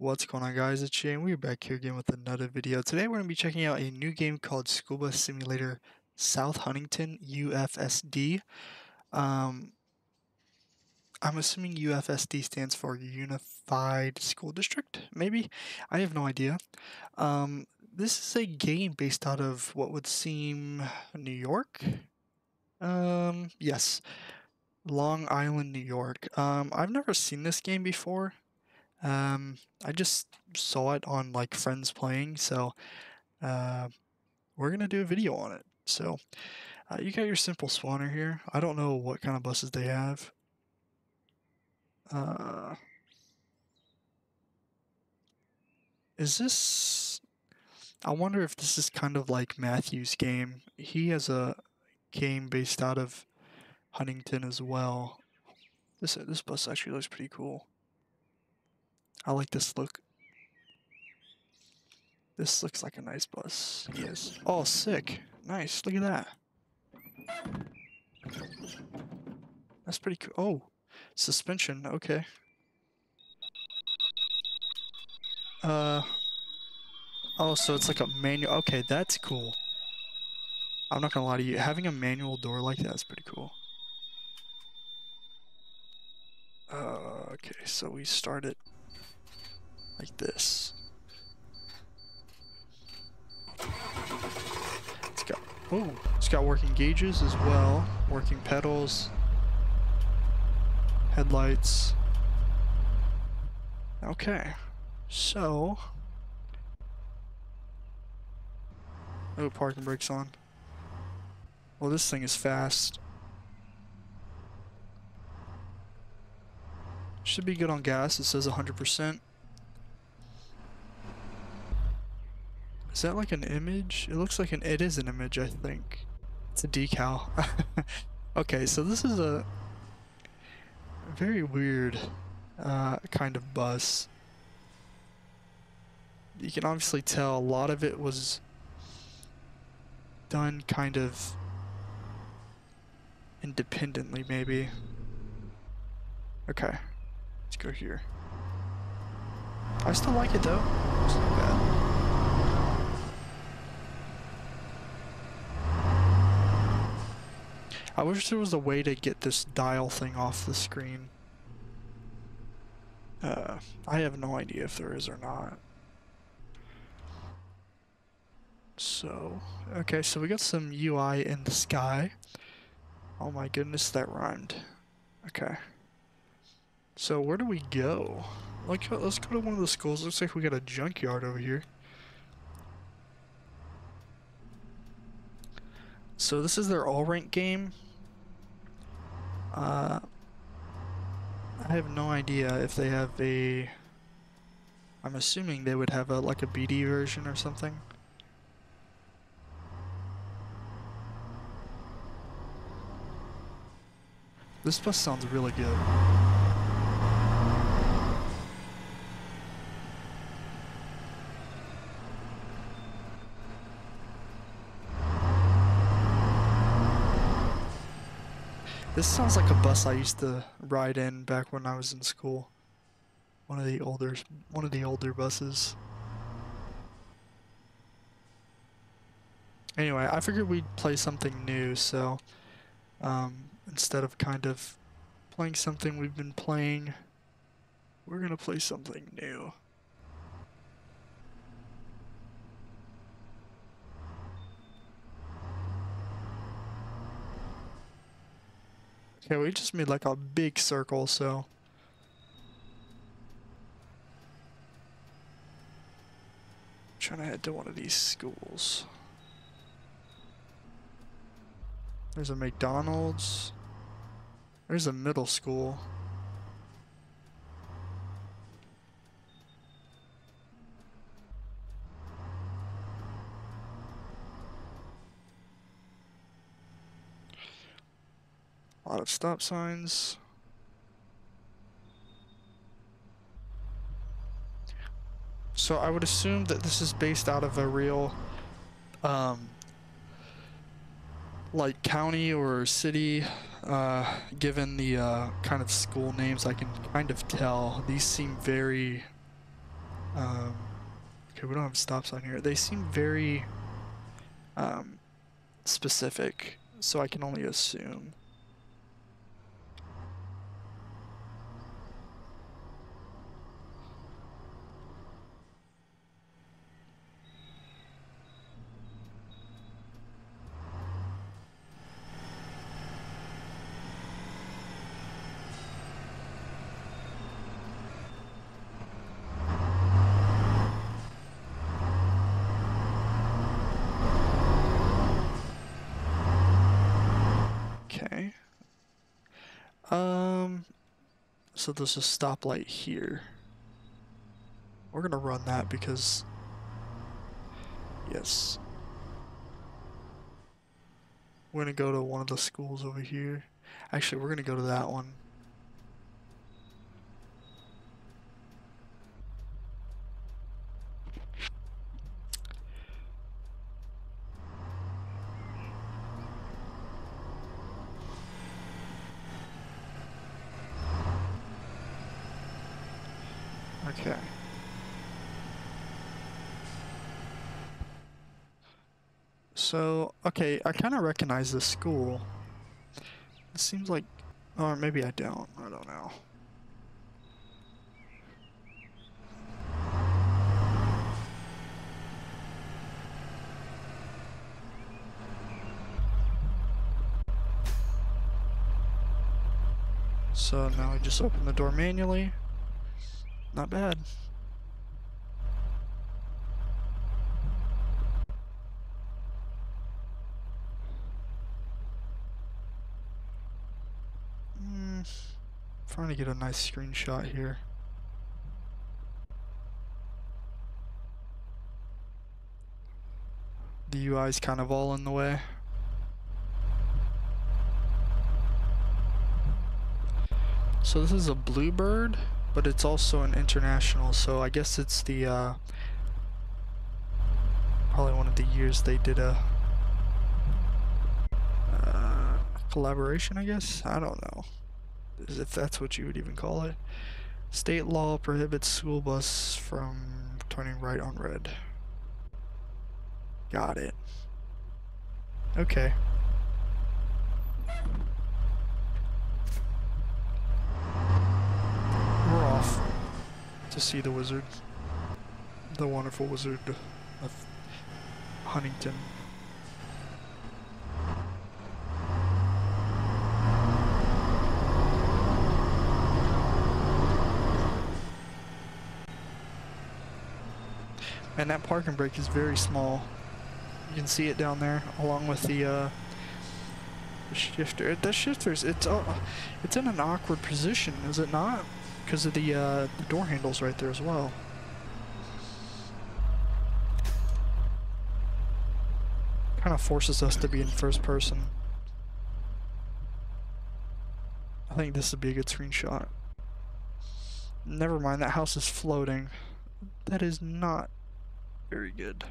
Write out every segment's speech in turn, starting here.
What's going on guys, it's Shay. We're back here again with another video. Today we're going to be checking out a new game called School Bus Simulator South Huntington UFSD. Um, I'm assuming UFSD stands for Unified School District, maybe? I have no idea. Um, this is a game based out of what would seem New York? Um, yes. Long Island, New York. Um, I've never seen this game before. Um, I just saw it on like friends playing, so uh, we're gonna do a video on it. So uh, you got your simple spawner here. I don't know what kind of buses they have. Uh, is this? I wonder if this is kind of like Matthew's game. He has a game based out of Huntington as well. This this bus actually looks pretty cool. I like this look. This looks like a nice bus. Yes. Oh, sick. Nice. Look at that. That's pretty cool. Oh, suspension. Okay. Uh. Oh, so it's like a manual. Okay, that's cool. I'm not gonna lie to you. Having a manual door like that is pretty cool. Uh, okay, so we start it like this. It's got oh, it's got working gauges as well, working pedals, headlights. Okay, so oh, parking brakes on. Well, this thing is fast. Should be good on gas. It says 100%. Is that like an image? It looks like an, it is an image, I think. It's a decal. okay, so this is a very weird uh, kind of bus. You can obviously tell a lot of it was done kind of independently, maybe. Okay, let's go here. I still like it though. It's not bad. I wish there was a way to get this dial thing off the screen. Uh, I have no idea if there is or not. So, okay, so we got some UI in the sky. Oh my goodness, that rhymed. Okay. So where do we go? Like, let's go to one of the schools. Looks like we got a junkyard over here. So this is their all rank game. Uh, I have no idea if they have a... I'm assuming they would have a like a BD version or something. This bus sounds really good. This sounds like a bus I used to ride in back when I was in school. One of the older one of the older buses. Anyway, I figured we'd play something new, so um, instead of kind of playing something we've been playing, we're gonna play something new. Okay, we just made like a big circle, so. I'm trying to head to one of these schools. There's a McDonald's. There's a middle school. Stop signs. So I would assume that this is based out of a real, um, like county or city, uh, given the uh, kind of school names, I can kind of tell these seem very Um, okay, we don't have stops on here. They seem very um, specific, so I can only assume. Okay. Um, so there's a stoplight here. We're gonna run that because, yes. We're gonna go to one of the schools over here. Actually, we're gonna go to that one. Okay. So, okay, I kind of recognize this school. It seems like, or maybe I don't. I don't know. So now I just open the door manually. Not bad. Mm, trying to get a nice screenshot here. The UI is kind of all in the way. So this is a Bluebird, but it's also an international, so I guess it's the, uh, probably one of the years they did a, uh, collaboration, I guess? I don't know. If that's what you would even call it. State law prohibits school bus from turning right on red. Got it. Okay. We're off to see the wizard. The wonderful wizard of Huntington. And that parking brake is very small. You can see it down there, along with the, uh, the shifter. The shifter's it's uh, it's in an awkward position, is it not? Because of the uh, door handles right there as well. Kind of forces us to be in first person. I think this would be a good screenshot. Never mind, that house is floating. That is not very good.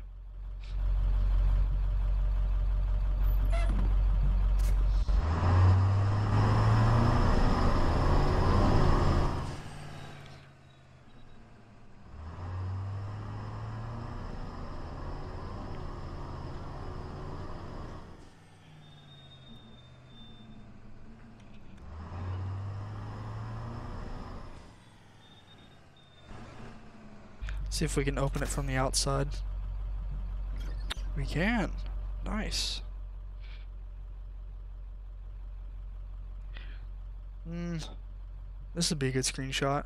See if we can open it from the outside. We can. Nice. Hmm. This would be a good screenshot.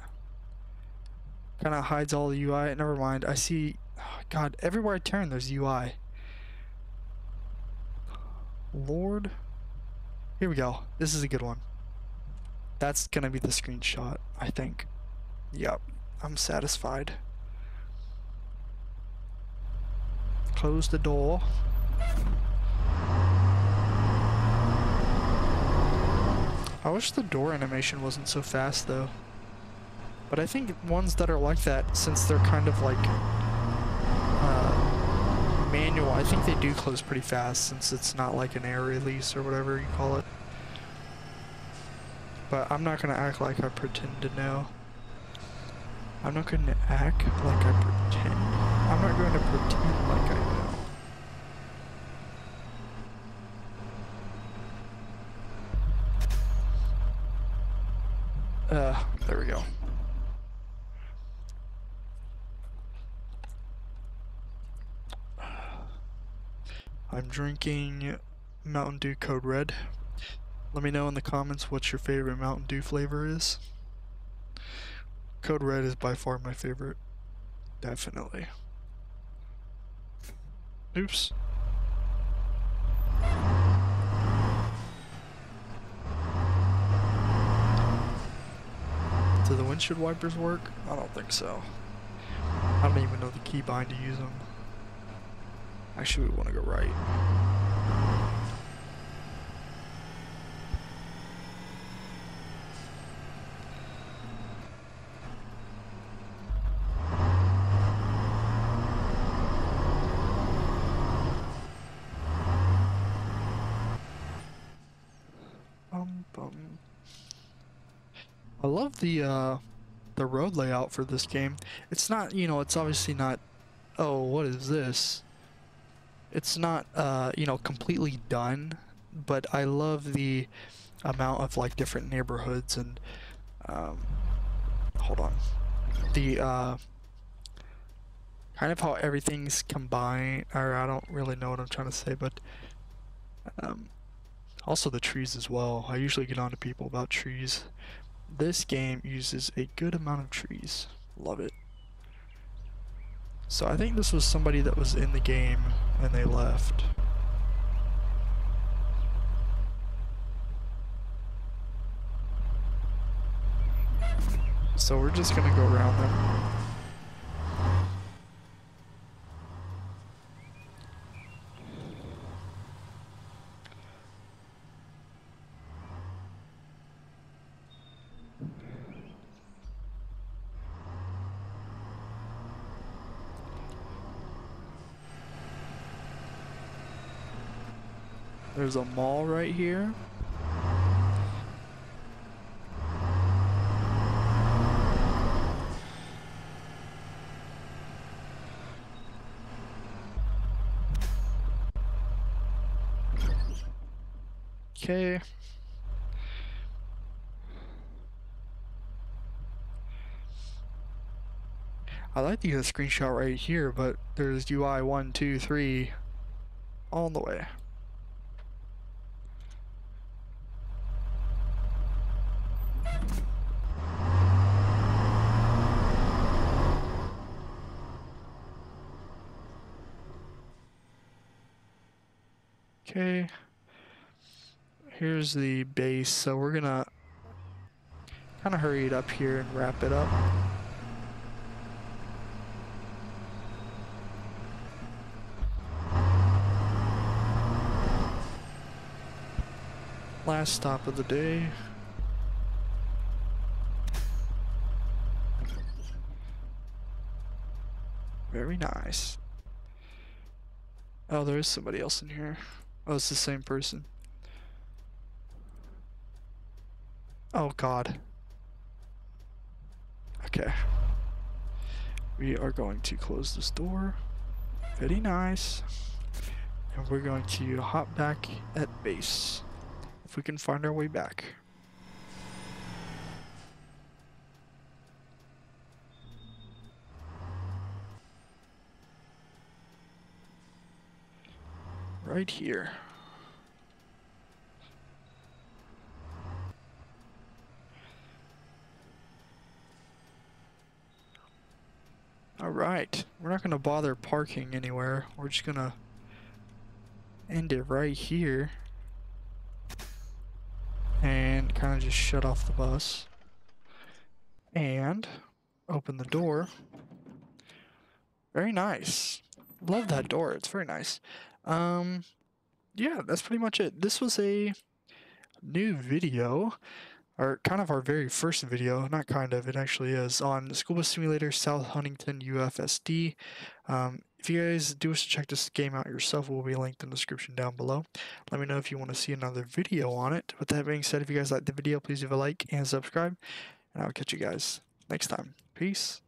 Kind of hides all the UI. Never mind. I see. Oh God, everywhere I turn, there's UI. Lord. Here we go. This is a good one. That's gonna be the screenshot, I think. Yep. I'm satisfied. Close the door. I wish the door animation wasn't so fast though. But I think ones that are like that, since they're kind of like uh, manual, I think they do close pretty fast since it's not like an air release or whatever you call it. But I'm not gonna act like I pretend to know. I'm not going to act like I pretend. I'm not going to pretend like I know. Uh, there we go. I'm drinking Mountain Dew Code Red. Let me know in the comments what your favorite Mountain Dew flavor is. Code Red is by far my favorite. Definitely. Oops. Do the windshield wipers work? I don't think so. I don't even know the keybind to use them. Actually, we want to go right. Bum, bum. I love the uh, the road layout for this game. It's not, you know, it's obviously not. Oh, what is this? It's not, uh, you know, completely done, but I love the amount of like different neighborhoods and. Um, hold on. The uh, kind of how everything's combined, or I don't really know what I'm trying to say, but um, also the trees as well. I usually get on to people about trees. This game uses a good amount of trees. Love it. So I think this was somebody that was in the game and they left. So we're just gonna go around them. There's a mall right here. Okay. I like to get a screenshot right here, but there's UI 1, 2, 3 all the way. Okay. Here's the base, so we're gonna kind of hurry it up here and wrap it up. Last stop of the day. Very nice. Oh, there is somebody else in here. Oh, it's the same person. Oh god. Okay. We are going to close this door. Very nice. And we're going to hop back at base. If we can find our way back. Right here. Alright, we're not going to bother parking anywhere. We're just going to end it right here. And kind of just shut off the bus. And open the door. Very nice. Love that door. It's very nice. Um, yeah, that's pretty much it. This was a new video, or kind of our very first video, not kind of, it actually is, on School Bus Simulator South Huntington UFSD. Um, if you guys do wish to check this game out yourself, it will be linked in the description down below. Let me know if you want to see another video on it. With that being said, if you guys liked the video, please leave a like and subscribe, and I'll catch you guys next time. Peace.